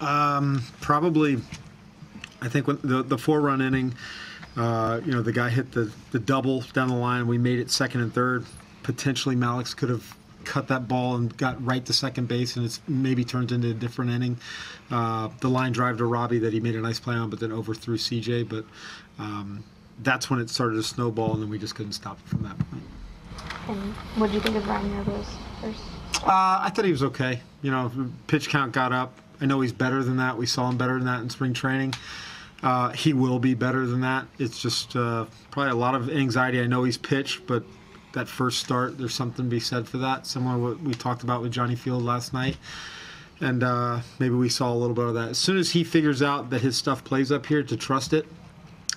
Um, probably, I think when the the four run inning, uh, you know, the guy hit the the double down the line. We made it second and third. Potentially, Mallex could have cut that ball and got right to second base, and it's maybe turned into a different inning. Uh, the line drive to Robbie that he made a nice play on, but then overthrew CJ. But um, that's when it started to snowball, and then we just couldn't stop it from that point. And what do you think of Ryan Yarbrough's first? Uh, I thought he was okay. You know, pitch count got up. I know he's better than that. We saw him better than that in spring training. Uh, he will be better than that. It's just uh, probably a lot of anxiety. I know he's pitched, but that first start, there's something to be said for that. Similar what we talked about with Johnny Field last night. And uh, maybe we saw a little bit of that. As soon as he figures out that his stuff plays up here, to trust it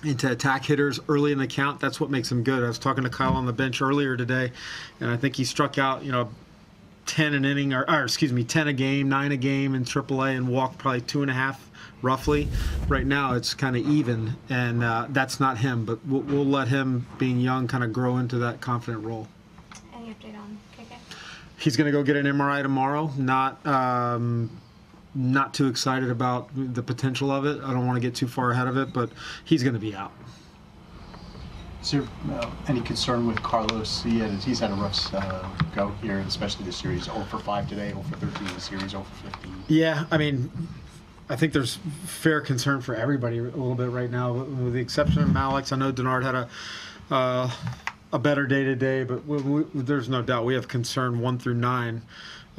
and to attack hitters early in the count, that's what makes him good. I was talking to Kyle on the bench earlier today, and I think he struck out, you know, 10 an inning, or, or excuse me, 10 a game, 9 a game in AAA, and walked probably two and a half roughly. Right now, it's kind of even, and uh, that's not him, but we'll, we'll let him, being young, kind of grow into that confident role. Any update on KK? He's going to go get an MRI tomorrow. Not um, not too excited about the potential of it. I don't want to get too far ahead of it, but he's going to be out. Is there uh, any concern with Carlos? He had, he's had a rough uh, go here, especially this series. 0 for 5 today, 0 for 13 in the series, 0 for 15. Yeah, I mean, I think there's fair concern for everybody a little bit right now, with the exception of Mallex. I know Denard had a uh, a better day today, but we, we, there's no doubt we have concern one through nine.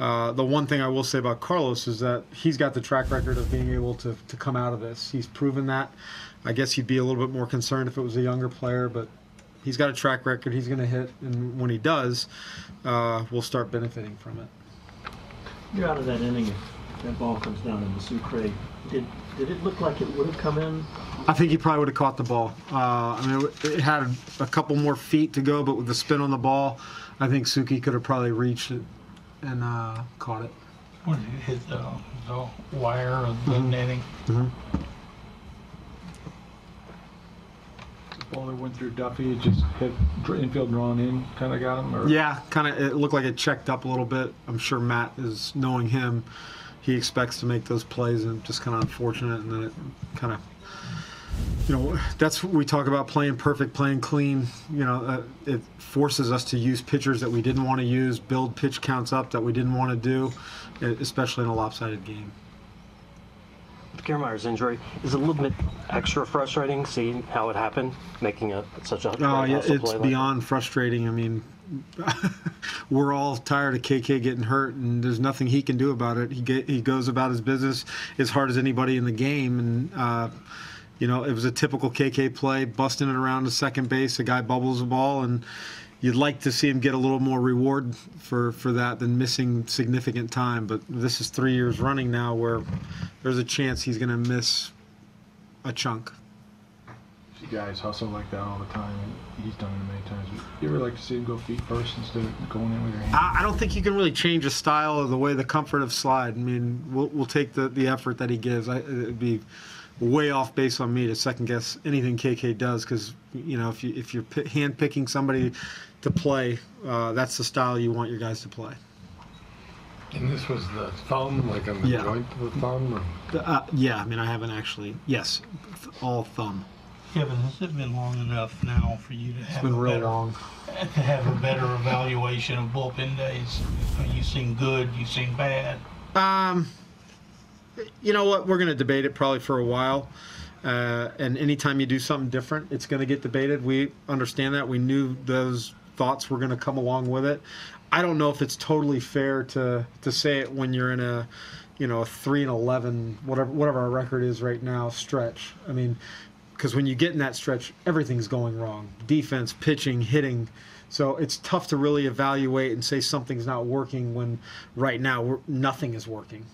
Uh, the one thing I will say about Carlos is that he's got the track record of being able to, to come out of this. He's proven that. I guess he'd be a little bit more concerned if it was a younger player, but he's got a track record. He's going to hit, and when he does, uh, we'll start benefiting from it. You're out of that inning. If that ball comes down in the Sucre, did did it look like it would have come in? I think he probably would have caught the ball. Uh, I mean, it, it had a couple more feet to go, but with the spin on the ball, I think Sucre could have probably reached it and uh, caught it. When it hit the, the wire of the netting. Mhm. The ball that went through Duffy, it just hit dr- infield drawn in, kind of got him? Or? Yeah, kind of. It looked like it checked up a little bit. I'm sure Matt is knowing him. He expects to make those plays, and just kind of unfortunate, and then it kind of. You know, that's what we talk about playing perfect, playing clean. You know, uh, it forces us to use pitchers that we didn't want to use, build pitch counts up that we didn't want to do, especially in a lopsided game. Kiermaier's injury is a little bit extra frustrating seeing how it happened, making a such a Oh, yeah, it's play like beyond frustrating. I mean, we're all tired of KK getting hurt, and there's nothing he can do about it. He get, he goes about his business as hard as anybody in the game, and uh, you know it was a typical KK play, busting it around to second base. A guy bubbles the ball, and you'd like to see him get a little more reward for for that than missing significant time. But this is three years running now where there's a chance he's going to miss a chunk. See guys hustle like that all the time. and He's done it many times. You ever like to see him go feet first instead of going in with your hand? I I don't think you can really change a style of the way the comfort of slide. I mean, we'll, we'll take the, the effort that he gives. I, it'd be way off base on me to second guess anything KK does because you know if you if you're pi hand picking somebody to play, uh, that's the style you want your guys to play. And this was the thumb, like on the Yeah. joint of the thumb? Or? Uh, yeah, I mean I haven't actually. Yes, th- all thumb. Kevin, has it been long enough now for you to It's have been a real better, long. to have a better evaluation of bullpen days? You seen good, you seen bad. Um, you know what? We're going to debate it probably for a while. Uh, and anytime you do something different, it's going to get debated. We understand that. We knew those thoughts were going to come along with it. I don't know if it's totally fair to to say it when you're in a, you know, a three and eleven, whatever whatever our record is right now, stretch. I mean, because when you get in that stretch, everything's going wrong. Defense, pitching, hitting. So it's tough to really evaluate and say something's not working when right now nothing is working.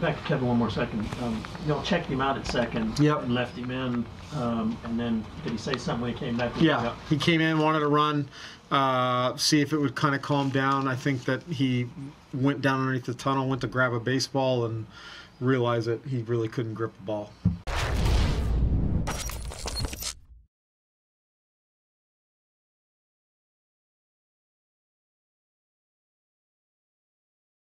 Back to Kevin one more second. Um, y'all checked him out at second. Yep. And left him in. Um, and then did he say something when he came back? Yeah, he came in, wanted to run, uh, see if it would kind of calm down. I think that he went down underneath the tunnel, went to grab a baseball, and realized that he really couldn't grip the ball.